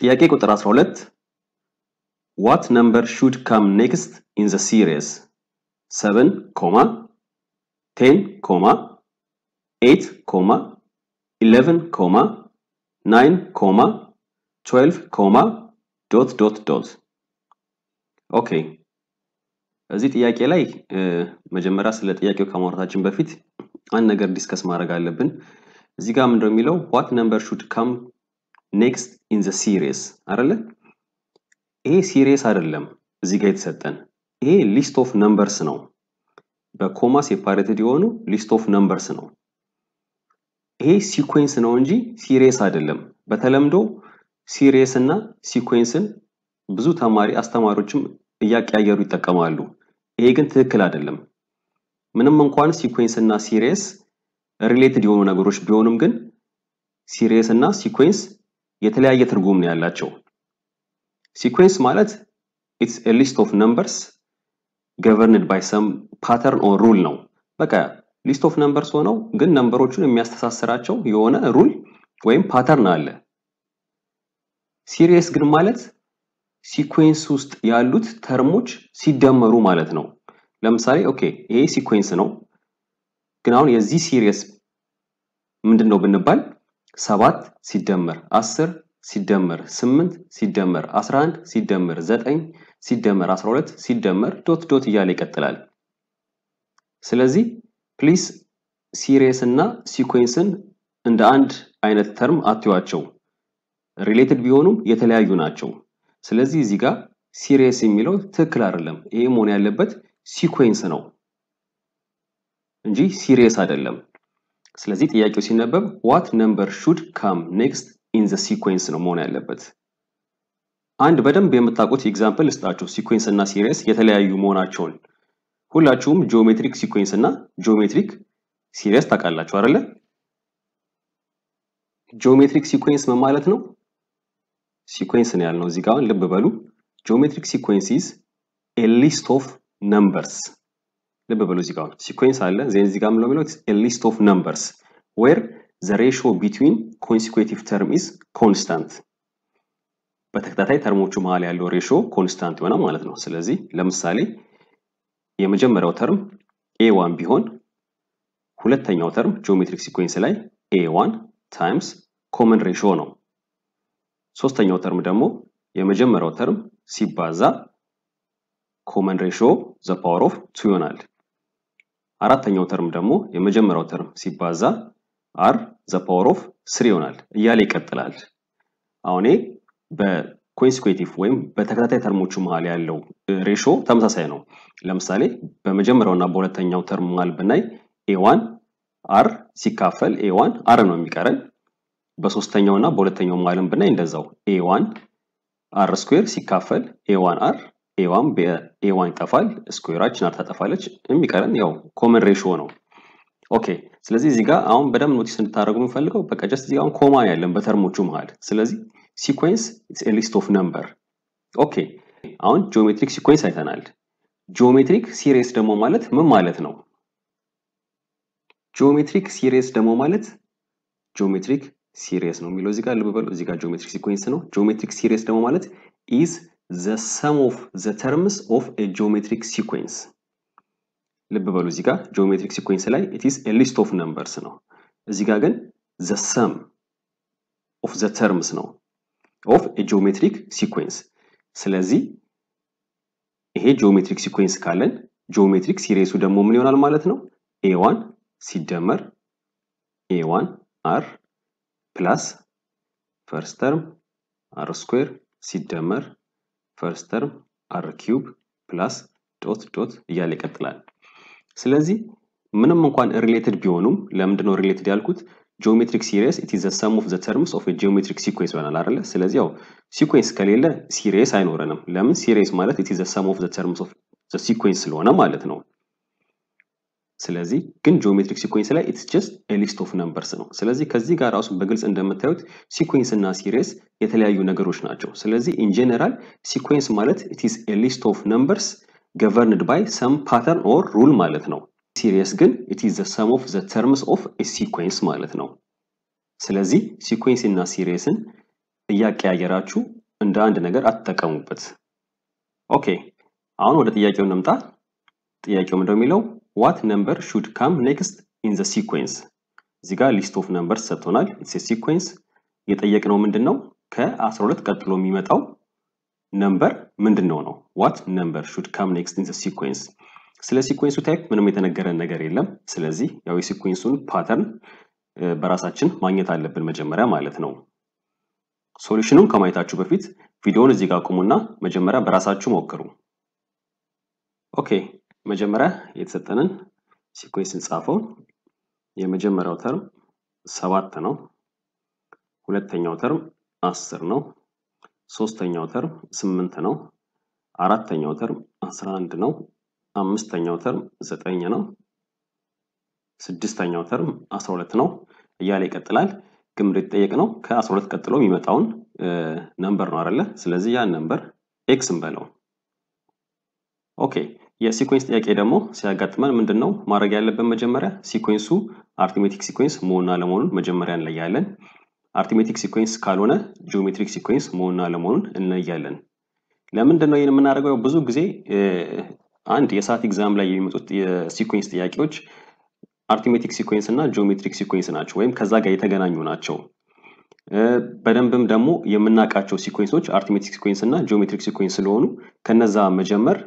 ጥያቄ ቁጥር 12 what number should come next in the series? 7 comma 10 comma 8 comma 11 comma 9 comma 12 comma dot dot dot. OK እዚህ ጥያቄ ላይ መጀመሪያ ስለ ጥያቄው ከማውራታችን በፊት አንድ ነገር discuss ማድረግ አለብን። እዚህ ጋር ምንድነው የሚለው? what number should come next in the series አይደለ? ይሄ series አይደለም እዚህ ጋር የተሰጠን ይሄ list of numbers ነው። በ comma separated የሆኑ list of numbers ነው። ይሄ sequence ነው እንጂ series አይደለም። በተለምዶ series እና sequence ን ብዙ ተማሪ አስተማሪዎችም እያቀያየሩ ይጠቀማሉ። ይሄ ግን ትክክል አይደለም። ምንም እንኳን sequence እና series related የሆኑ ነገሮች ቢሆኑም ግን series እና sequence የተለያየ ትርጉም ነው ያላቸው። sequence ማለት it's a list of numbers governed by some pattern or rule ነው። በቃ list of numbers ሆነው ግን number ኦቹን የሚያስተሳስራቸው የሆነ rule ወይም pattern አለ። series ግን ማለት sequence ውስጥ ያሉት term ኦች ሲደመሩ ማለት ነው። ለምሳሌ OK ይሄ sequence ነው፣ ግን አሁን የዚህ series ምንድን ነው ብንባል ሰባት ሲደመር አስር ሲደመር ስምንት ሲደመር አስራ አንድ ሲደመር ዘጠኝ ሲደመር አስራ ሁለት ሲደመር dot dot እያለ ይቀጥላል። ስለዚህ please series እና sequence ን እንደ አንድ አይነት term አትዩዋቸው። related ቢሆኑም የተለያዩ ናቸው። ስለዚህ እዚህ ጋር series የሚለው ትክክል አይደለም። ይሄ መሆን ያለበት sequence ነው እንጂ series አይደለም። ስለዚህ ጥያቄው ሲነበብ what number should come next in the sequence ነው መሆን ያለበት። አንድ በደንብ የምታውቁት example ልስጣችሁ፣ sequence እና series የተለያዩ መሆናቸውን። ሁላችሁም geometric sequence እና geometric series ታውቃላችሁ አይደለ? geometric sequence ምን ማለት ነው? sequence ነው ያልነው እዚህ ጋር ልብ በሉ። geometric sequence is a list of numbers። ልብ በሉ እዚህ ጋር sequence አለ then እዚህ ጋር a list of numbers where the ratio between consecutive term is constant። በተከታታይ term ኦቹ መሀል ያለው ratio constant የሆነ ማለት ነው። ስለዚህ ለምሳሌ የመጀመሪያው term A one ቢሆን ሁለተኛው term geometric sequence ላይ A one times common ratio ነው። ሶስተኛው term ደግሞ የመጀመሪያው term ሲባዛ common ratio the power of two ይሆናል። አራተኛው term ደግሞ የመጀመሪያው term ሲባዛ R the power of three ይሆናል እያለ ይቀጥላል። አሁን በ consecutive ወይም በተከታታይ term ኦቹ መሀል ያለው ratio ተመሳሳይ ነው። ለምሳሌ በመጀመሪያው እና በሁለተኛው term መሀል ብናይ A one R ሲካፈል A one R ነው የሚቀረን። በሶስተኛው እና በሁለተኛው መሀልም ብናይ እንደዛው ኤዋን አር ስኩዌር ሲካፈል ኤዋን አር ኤዋን በኤዋን ይጠፋል፣ square ኣችን R ታጠፋለች። የሚቀረን ያው common ratio ነው። OK ስለዚህ እዚህ ጋር አሁን በደንብ notice እንድታደርጉ የምፈልገው በቃ just እዚህ አሁን comma ያለን በ term ኦቹ መሀል። ስለዚህ sequence list of number። OK አሁን geometric sequence አይተናል። geometric series ደግሞ ማለት ምን ማለት ነው? geometric series ደግሞ ማለት geometric series ነው የሚለው እዚህ ጋር ልብ በሉ። እዚህ ጋር geometric sequence ነው። geometric series ደግሞ ማለት is the sum of the terms of a geometric sequence። ልብ በሉ እዚህ ጋር geometric sequence ላይ it is a list of numbers ነው። እዚህ ጋር ግን the sum of the terms ነው of a geometric sequence። ስለዚህ ይሄ geometric sequence ካለን geometric series ኡ ደግሞ ምን ይሆናል ማለት ነው? A one ሲደመር A one R plus first term R square ሲደመር first term R cube plus dot dot እያለ ይቀጥላል። ስለዚህ ምንም እንኳን related ቢሆኑም ለምንድን ነው related ያልኩት? geometric series it is the sum of the terms of geometric sequence ይሆናል አይደለ? ስለዚህ ያው sequence ከሌለ series አይኖረንም። ለምን? series ማለት it is the sum of the terms of the sequence ስለሆነ ማለት ነው። ስለዚህ ግን geometric sequence ላይ it's just a list of numbers ነው። ስለዚህ ከዚህ ጋር ራሱ በግልጽ እንደምታዩት sequence እና series የተለያዩ ነገሮች ናቸው። ስለዚህ in general sequence ማለት it is a list of numbers governed by some pattern or rule ማለት ነው። series ግን it is the sum of the terms of a sequence ማለት ነው። ስለዚህ sequence እና series ን እያቀያየራችሁ እንደ አንድ ነገር አትጠቀሙበት። okay አሁን ወደ ጥያቄው እንምጣ። ጥያቄው ምንድነው የሚለው what number should come next in the sequence። እዚህ ጋር list of numbers ሰጥቶናል። it's sequence የተጠየቅነው ምንድን ነው? ከ12 ቀጥሎ የሚመጣው number ምንድን ነው ነው what number should come next in the sequence። ስለ sequence ኡ type ምንም የተነገረን ነገር የለም። ስለዚህ ያው የ sequence ኡን pattern በራሳችን ማግኘት አለብን መጀመሪያ ማለት ነው። solution ኡን ከማየታችሁ በፊት ቪዲዮውን እዚህ ጋር አቁሙና መጀመሪያ በራሳችሁ ሞክሩ። okay መጀመሪያ የተሰጠንን sequence እንጻፈው። የመጀመሪያው term ሰባት ነው። ሁለተኛው term አስር ነው። ሶስተኛው term ስምንት ነው። አራተኛው term አስራ አንድ ነው። አምስተኛው term ዘጠኝ ነው። ስድስተኛው term አስራ ሁለት ነው እያለ ይቀጥላል። ግን የተጠየቅነው ከአስራ ሁለት ቀጥሎ የሚመጣውን number ነው አይደለ? ስለዚህ ያን number x እንበለው። okay የ sequence ጥያቄ ደግሞ ሲያጋጥመን ምንድን ነው ማድረግ ያለብን? መጀመሪያ sequence ኡ arithmetic sequence መሆንና አለመሆኑን መጀመሪያ እንለያለን። arithmetic sequence ካልሆነ geometric sequence መሆንና አለመሆኑን እንለያለን። ለምንድን ነው ይህን የምናደርገው? ብዙ ጊዜ አንድ የ SAT exam ላይ የሚመጡት የ sequence ጥያቄዎች arithmetic sequence እና geometric sequence ናቸው፣ ወይም ከዛ ጋር የተገናኙ ናቸው። በደንብም ደግሞ የምናውቃቸው sequence ኦች arithmetic sequence እና geometric sequence ስለሆኑ ከነዛ መጀመር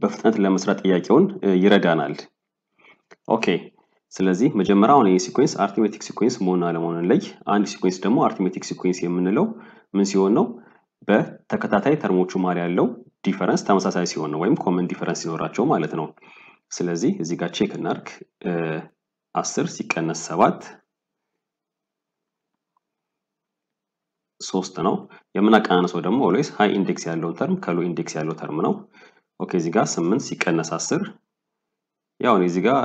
በፍጥነት ለመስራት ጥያቄውን ይረዳናል። okay ስለዚህ መጀመሪያ አሁን ይህ sequence arithmetic sequence መሆን አለመሆኑን እንለይ። አንድ sequence ደግሞ arithmetic sequence የምንለው ምን ሲሆን ነው? በተከታታይ term ኦቹ መሃል ያለው difference ተመሳሳይ ሲሆን ነው፣ ወይም common difference ሲኖራቸው ማለት ነው። ስለዚህ እዚህ ጋር check እናርግ። አስር ሲቀነስ ሰባት ሶስት ነው። የምናቀናነሰው ደግሞ always high index ያለው term ከ low index ያለው term ነው። okay እዚህ ጋር ስምንት ሲቀነስ አስር ያው እዚህ ጋር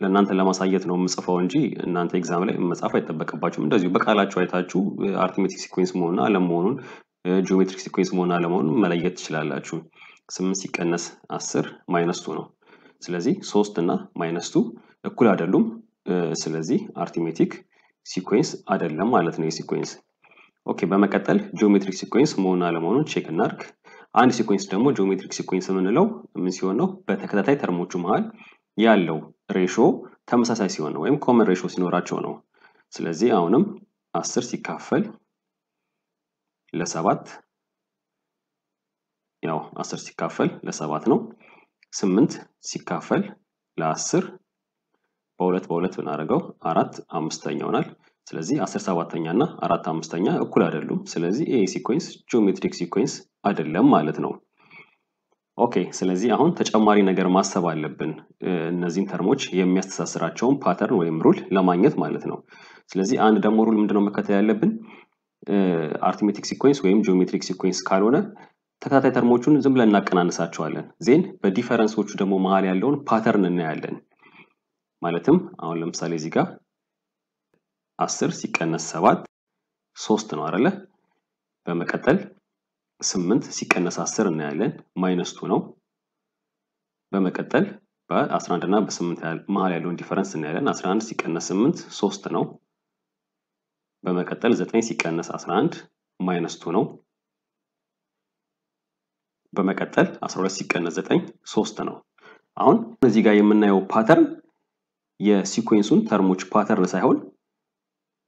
ለእናንተ ለማሳየት ነው የምጽፈው እንጂ እናንተ exam ላይ መጻፍ አይጠበቅባችሁም። እንደዚሁ በቃላችሁ አይታችሁ arithmetic sequence መሆኑን አለመሆኑን geometric sequence መሆኑን አለመሆኑን መለየት ትችላላችሁ። ስምንት ሲቀነስ አስር minus ነው። ስለዚህ ሶስት እና minus እኩል አይደሉም። ስለዚህ arithmetic sequence አይደለም ማለት ነው የ sequence okay በመቀጠል geometric sequence መሆኑን አለመሆኑን check እናርግ። አንድ sequence ደግሞ geometric sequence የምንለው ምን ሲሆን ነው? በተከታታይ term ኦቹ መሃል ያለው ratio ተመሳሳይ ሲሆን ነው፣ ወይም common ratio ሲኖራቸው ነው። ስለዚህ አሁንም አስር ሲካፈል ለሰባት ያው አስር ሲካፈል ለሰባት ነው። ስምንት ሲካፈል ለአስር በሁለት በሁለት ብናደርገው አራት አምስተኛ ይሆናል። ስለዚህ አስር ሰባተኛ እና አራት አምስተኛ እኩል አይደሉም። ስለዚህ ይሄ sequence geometric sequence አይደለም ማለት ነው። okay ስለዚህ አሁን ተጨማሪ ነገር ማሰብ አለብን፣ እነዚህን term ኦች የሚያስተሳስራቸውን pattern ወይም rule ለማግኘት ማለት ነው። ስለዚህ አንድ ደግሞ rule ምንድነው መከተል ያለብን? arithmetic sequence ወይም geometric sequence ካልሆነ ተከታታይ term ኦቹን ዝም ብለን እናቀናንሳቸዋለን። then በ difference ኦቹ ደግሞ መሀል ያለውን pattern እናያለን። ማለትም አሁን ለምሳሌ እዚህ ጋር አስር ሲቀነስ ሰባት ሶስት ነው አይደለ? በመቀጠል ስምንት ሲቀነስ አስር እናያለን minus ነው። በመቀጠል በ11 እና በስምንት መሀል ያለውን difference እናያለን። 11 ሲቀነስ ስምንት ሶስት ነው። በመቀጠል ዘጠኝ ሲቀነስ 11 minus two ነው። በመቀጠል 12 ሲቀነስ 9 ሶስት ነው። አሁን እዚህ ጋር የምናየው pattern የ sequence ኡን term ኦች pattern ሳይሆን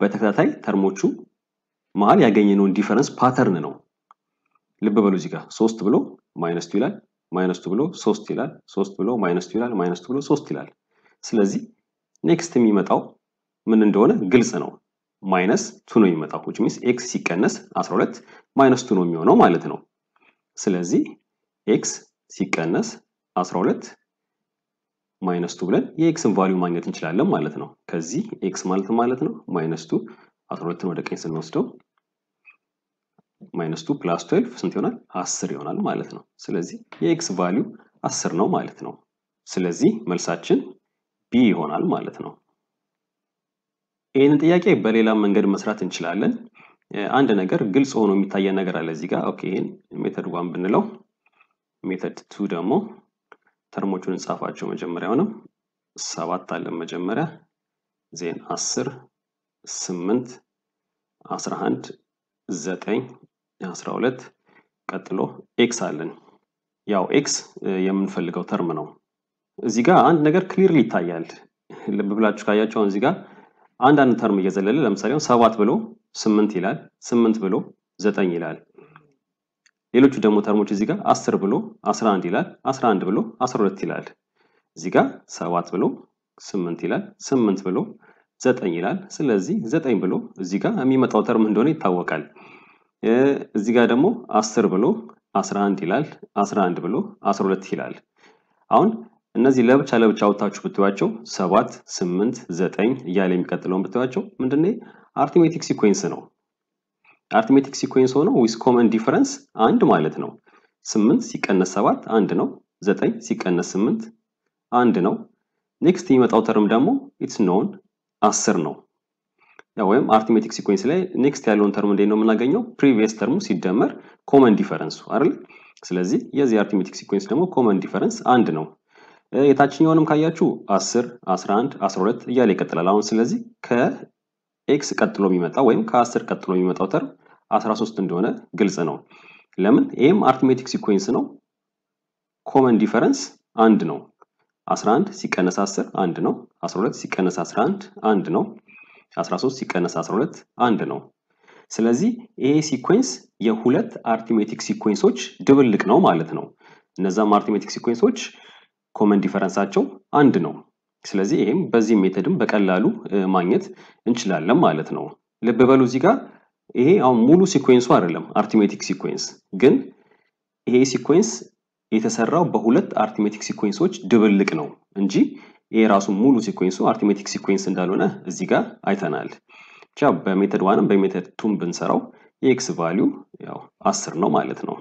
በተከታታይ term ኦቹ መሀል ያገኘነውን difference pattern ነው። ልብ በሉ እዚህ ጋር ሶስት ብሎ minus ይላል፣ minus ብሎ ሶስት ይላል፣ ሶስት ብሎ minus ይላል፣ minus ብሎ ሶስት ይላል። ስለዚህ next የሚመጣው ምን እንደሆነ ግልጽ ነው። minus two ነው የሚመጣው which means x ሲቀነስ 12 minus two ነው የሚሆነው ማለት ነው። ስለዚህ x ሲቀነስ 12 minus two ብለን የ x ን value ማግኘት እንችላለን ማለት ነው። ከዚህ x ማለት ማለት ነው minus two 12ን ወደ ቀኝ ስንወስደው minus two plus 12 ስንት ይሆናል? 10 ይሆናል ማለት ነው። ስለዚህ የ x value 10 ነው ማለት ነው። ስለዚህ መልሳችን B ይሆናል ማለት ነው። ይህንን ጥያቄ በሌላ መንገድ መስራት እንችላለን። አንድ ነገር ግልጽ ሆኖ የሚታየን ነገር አለ እዚህ ጋር። okay ይህን method one ብንለው፣ method two ደግሞ term ኦቹን እንጻፋቸው። መጀመሪያውንም ሰባት አለን መጀመሪያ፣ then አስር ስምንት አስራ አንድ ዘጠኝ አስራ ሁለት ቀጥሎ x አለን። ያው x የምንፈልገው term ነው። እዚህ ጋር አንድ ነገር clearly ይታያል። ልብ ብላችሁ ካያችሁ አሁን እዚህ ጋር አንዳንድ term እየዘለለ ለምሳሌ ሰባት ብሎ ስምንት ይላል፣ ስምንት ብሎ ዘጠኝ ይላል። ሌሎቹ ደግሞ term ኦች እዚህ ጋር አስር ብሎ አስራ አንድ ይላል፣ አስራ አንድ ብሎ አስራ ሁለት ይላል። እዚህ ጋር ሰባት ብሎ ስምንት ይላል፣ ስምንት ብሎ ዘጠኝ ይላል። ስለዚህ ዘጠኝ ብሎ እዚህ ጋር የሚመጣው term እንደሆነ ይታወቃል። እዚህ ጋር ደግሞ አስር ብሎ አስራ አንድ ይላል፣ አስራ አንድ ብሎ አስራ ሁለት ይላል። አሁን እነዚህ ለብቻ ለብቻ አውጥታችሁ ብትዋቸው ሰባት ስምንት ዘጠኝ እያለ የሚቀጥለውን ብትዋቸው ምንድነው arithmetic sequence ነው። arithmetic sequence ሆኖ with common difference አንድ ማለት ነው። ስምንት ሲቀነስ ሰባት አንድ ነው። ዘጠኝ ሲቀነስ ስምንት አንድ ነው። next የሚመጣው term ደግሞ it's known አስር ነው። ወይም arithmetic sequence ላይ next ያለውን term እንዴት ነው የምናገኘው? previous term ኡ ሲደመር common difference ኡ አይደል? ስለዚህ የዚህ arithmetic sequence ደግሞ common difference አንድ ነው። የታችኛውንም ካያችሁ 10፣ 11፣ 12 እያለ ይቀጥላል። አሁን ስለዚህ ከ x ቀጥሎ የሚመጣው ወይም ከ10 ቀጥሎ የሚመጣው term 13 እንደሆነ ግልጽ ነው። ለምን? ይህም arithmetic sequence ነው። common difference አንድ ነው። 11 ሲቀነስ 10 አንድ ነው። 12 ሲቀነስ 11 አንድ ነው። 13 ሲቀነስ 12 አንድ ነው። ስለዚህ ይሄ sequence የሁለት arithmetic sequence ኦች ድብልቅ ነው ማለት ነው። እነዛም arithmetic sequence ኦች common difference ኣቸው አንድ ነው። ስለዚህ ይህም በዚህ method ም በቀላሉ ማግኘት እንችላለን ማለት ነው። ልብ በሉ እዚህ ጋር ይሄ አሁን ሙሉ sequence ኡ አይደለም arithmetic sequence፣ ግን ይሄ sequence የተሰራው በሁለት arithmetic sequence ኦች ድብልቅ ነው እንጂ ይሄ ራሱ ሙሉ sequence ኡ arithmetic sequence እንዳልሆነ እዚህ ጋር አይተናል። ብቻ በሜተድ ዋንም በሜተድ ቱም ብንሰራው የ x value ያው አስር ነው ማለት ነው።